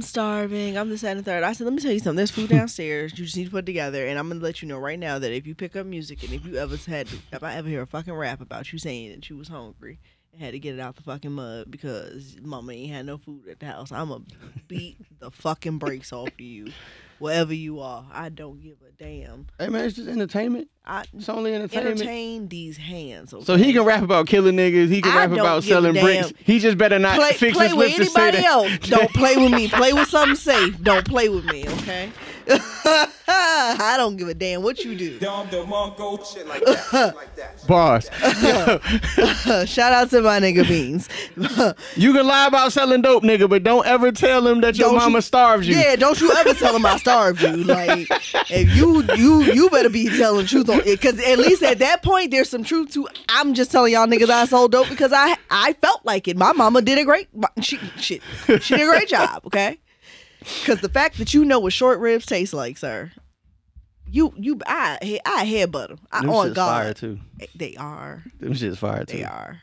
I'm starving. I'm this, that, and the third. I said, let me tell you something. There's food downstairs. You just need to put it together. And I'm gonna let you know right now that if you pick up music and if you ever had, if I ever hear a fucking rap about you saying that you was hungry and had to get it out the fucking mud because mama ain't had no food at the house, I'm gonna beat the fucking brakes off of you, wherever you are. I don't give a damn. Hey man, it's just entertainment. I It's only entertainment. entertain these hands. Okay? So he can rap about killing niggas. He can I rap about selling bricks. He just better not play, fix play his with lips to say anybody that. else. Don't play with me. Play with something safe. Don't play with me, okay? I don't give a damn what you do. Dom DeMarco, shit like that, shit like that. Bars. Shout out to my nigga Beans. you can lie about selling dope, nigga, but don't ever tell him that your Don't mama you- starves you. Yeah, don't you ever tell him I starved you. Like, if you you you better be telling truth on it, because at least at that point there's some truth to. I'm just telling y'all niggas I sold dope because I I felt like it. My mama did a great she she she did a great job. Okay, because the fact that you know what short ribs taste like, sir. You you I I headbutt them. I Them on shit's God. fire too. They are. Them shit's fire too. They are.